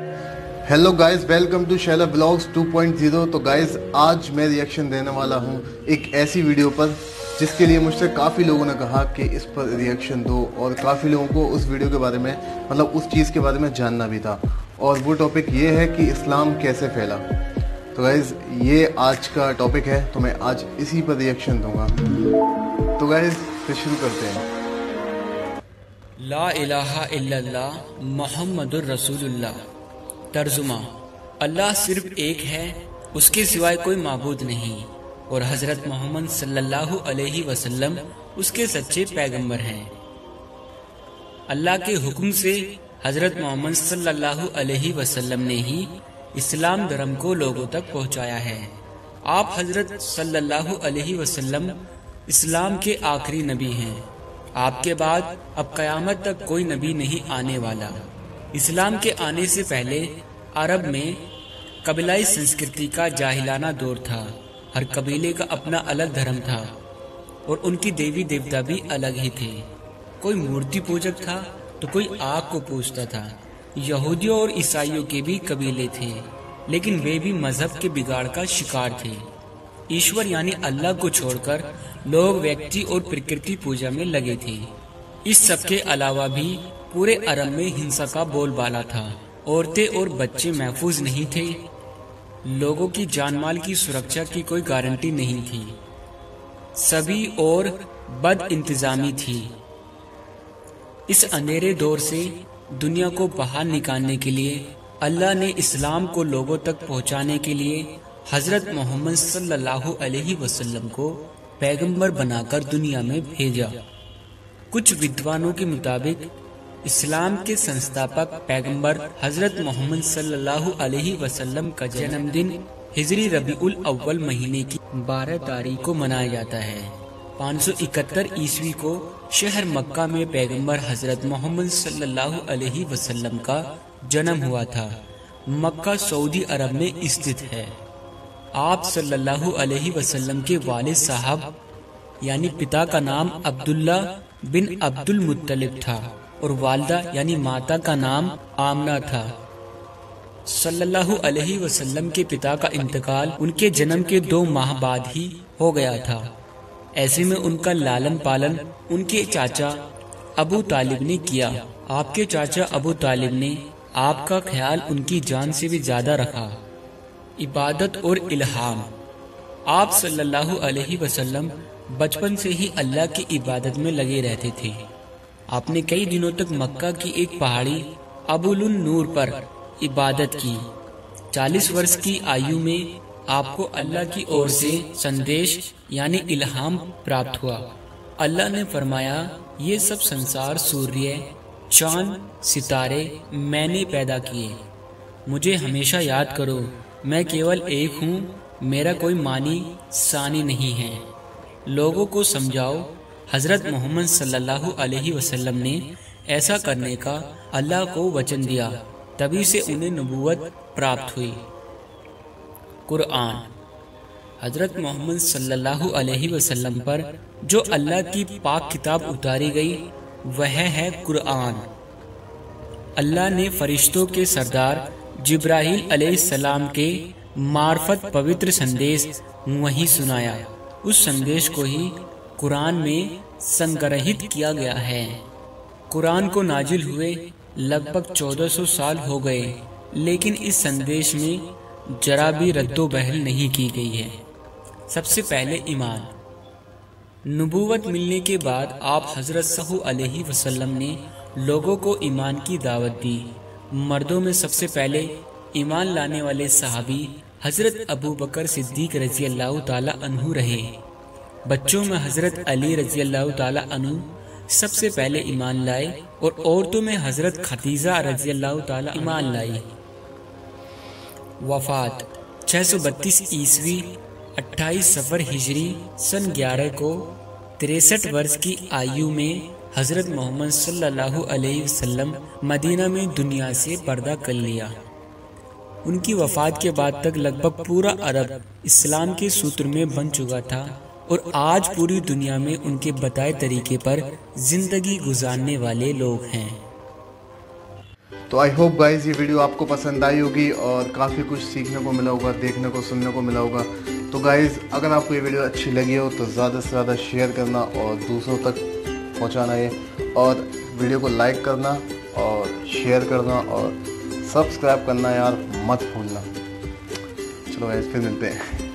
Hello guys welcome to Shaila blogs 2.0 तो guys आज मैं रिएक्शन देने वाला हूँ एक ऐसी वीडियो पर, जिसके लिए मुझसे काफ़ी लोगों ने कहा कि इस पर रिएक्शन दो और काफ़ी लोगों को उस वीडियो के बारे में मतलब उस चीज़ के बारे में जानना भी था। और वो टॉपिक ये है कि इस्लाम कैसे फैला। तो गाइज़ ये आज का टॉपिक है तो मैं आज इसी पर रिएक्शन दूँगा। तो गाइज़ फिर शुरू करते हैं। ला इलाहा इल्लल्लाह मोहम्मदुर रसूलुल्लाह। तर्जुमा, अल्लाह सिर्फ़ एक है, उसके सिवाय कोई मबूद नहीं। और हज़रत मोहम्मद सल्लल्लाहु अलैहि वसल्लम उसके सच्चे पैगंबर हैं। अल्लाह के हुक्म से हज़रत मोहम्मद सल्लल्लाहु अलैहि वसल्लम ने ही इस्लाम धर्म को लोगों तक पहुँचाया है। आप हज़रत सल्लल्लाहु अलैहि वसल्लम इस्लाम के आखिरी नबी हैं। आपके बाद अब कयामत तक कोई नबी नहीं आने वाला। इस्लाम के आने से पहले अरब में कबीलाई संस्कृति का जाहिलाना दौर था। हर कबीले का अपना अलग धर्म था और उनकी देवी देवता भी अलग ही थे। कोई मूर्ति पूजक था तो कोई आग को पूजता था। यहूदियों और ईसाइयों के भी कबीले थे, लेकिन वे भी मज़हब के बिगाड़ का शिकार थे। ईश्वर यानी अल्लाह को छोड़कर लोग व्यक्ति और प्रकृति पूजा में लगे थे। इस सब के अलावा भी पूरे अरब में हिंसा का बोलबाला था। औरतें और बच्चे महफूज नहीं थे। लोगों की जानमाल की सुरक्षा की कोई गारंटी नहीं थी। सभी और बद इंतजामी थी। इस अंधेरे दौर से दुनिया को बाहर निकालने के लिए, अल्लाह ने इस्लाम को लोगों तक पहुँचाने के लिए हज़रत मोहम्मद सल्लल्लाहु अलैहि वसल्लम को पैगंबर बनाकर दुनिया में भेजा। कुछ विद्वानों के मुताबिक इस्लाम के संस्थापक पैगंबर हज़रत मोहम्मद सल्लल्लाहु अलैहि वसल्लम का जन्मदिन हिजरी रबीउल अव्वल महीने की 12 तारीख को मनाया जाता है। 571 ईस्वी को शहर मक्का में पैगंबर हज़रत मोहम्मद सल्लल्लाहु अलैहि वसल्लम का जन्म हुआ था। मक्का सऊदी अरब में स्थित है। आप सल्लल्लाहु अलैहि वसल्लम के वालिद साहब, यानी पिता का नाम अब्दुल्ला बिन अब्दुल मुत्तलिब था। और वालदा यानी माता का नाम आमना था। सल्लल्लाहु अलैहि वसल्लम के पिता का इंतकाल उनके जन्म के दो माह बाद ही हो गया था। ऐसे में उनका लालन पालन उनके चाचा अबू तालिब ने किया। आपके चाचा अबू तालिब ने आपका ख्याल उनकी जान से भी ज़्यादा रखा। इबादत और इल्हाम। आप सल्लल्लाहु अलैहि वसल्लम बचपन से ही अल्लाह की इबादत में लगे रहते थे। आपने कई दिनों तक मक्का की एक पहाड़ी अबुल नूर पर इबादत की। 40 वर्ष की आयु में आपको अल्लाह की ओर से संदेश, यानी इल्हाम प्राप्त हुआ। अल्लाह ने फरमाया, ये सब संसार, सूर्य, चाँद, सितारे मैंने पैदा किए। मुझे हमेशा याद करो, मैं केवल एक हूँ, मेरा कोई मानी, सानी नहीं है। लोगों को समझाओ हज़रत मोहम्मद सल्लल्लाहु अलैहि वसल्लम ने ऐसा करने का अल्लाह को वचन दिया। तभी से उन्हें नबूवत प्राप्त हुई। कुरआन। हज़रत मोहम्मद सल्लल्लाहु अलैहि वसल्लम पर जो अल्लाह की पाक किताब उतारी गई, वह है कुरआन। अल्लाह ने फरिश्तों के सरदार जिब्राहिल सलाम के मार्फत पवित्र संदेश वही सुनाया। उस संदेश को ही कुरान में संग्रहित किया गया है। कुरान को नाजिल हुए लगभग 1400 साल हो गए, लेकिन इस संदेश में जरा भी रद्दो बहल नहीं की गई है। सबसे पहले ईमान। नबूवत मिलने के बाद आप हज़रत सहू अलैहि वसल्लम ने लोगों को ईमान की दावत दी। मर्दों में सबसे पहले ईमान लाने वाले सहाबी हज़रत अबू बकर सिद्दीक रज़ी अल्लाह तहु रहे। बच्चों में हज़रत अली रज़ी अल्लाह तनु सबसे पहले ईमान लाए और औरतों में हज़रत खतीजा रज़ी अल्लाह ईमान लाई वफात 632 ईस्वी 28 सफ़र हिजरी, सन 11 को तिरसठ वर्ष की आयु में हज़रत मोहम्मद सल्लल्लाहु अलैहि वसल्लम मदीना में दुनिया से पर्दा कर लिया। उनकी वफात के बाद तक लगभग पूरा अरब इस्लाम के सूत्र में बन चुका था। और आज पूरी दुनिया में उनके बताए तरीके पर ज़िंदगी गुजारने वाले लोग हैं। तो आई होप गाइज़ ये वीडियो आपको पसंद आई होगी और काफ़ी कुछ सीखने को मिला होगा, देखने को, सुनने को मिला होगा। तो गाइज़ अगर आपको ये वीडियो अच्छी लगी हो तो ज़्यादा से ज़्यादा शेयर करना और दूसरों तक पहुँचाना ये। और वीडियो को लाइक करना और शेयर करना और सब्सक्राइब करना यार मत भूलना। चलो गाइज़ फिर मिलते हैं।